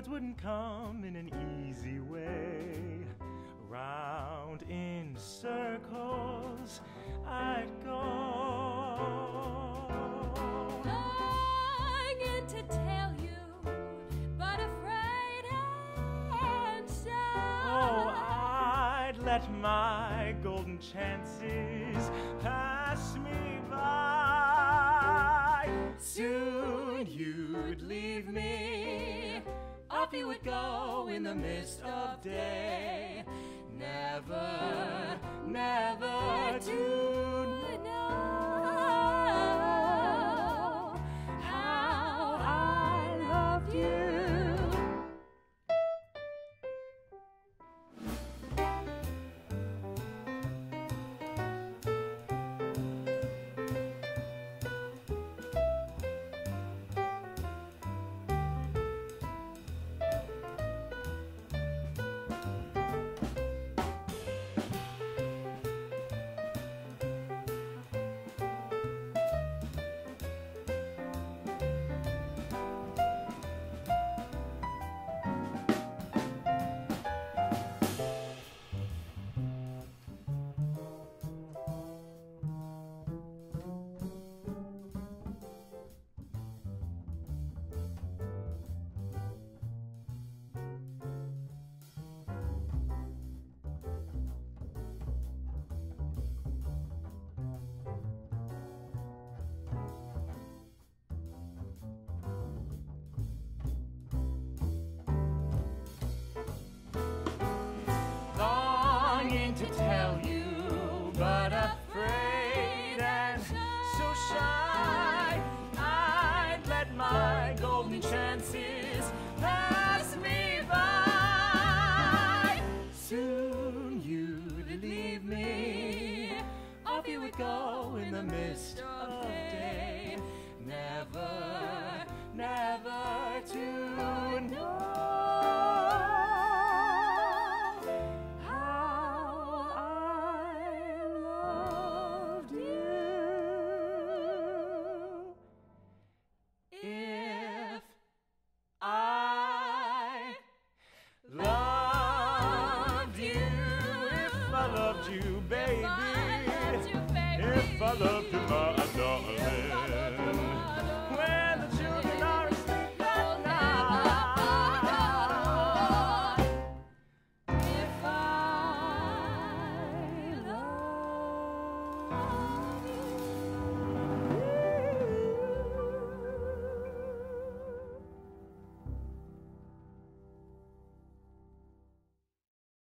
words wouldn't come in an easy way. Round in circles I'd go. Longing to tell you, but afraid and shy. Oh, I'd let my golden chances pass me by. Soon you'd leave me, off you would go in the mist of day. Never, never in the mist of day. Never, never to know how I loved you. If I loved you, if I loved you, baby, If I loved you, my darling.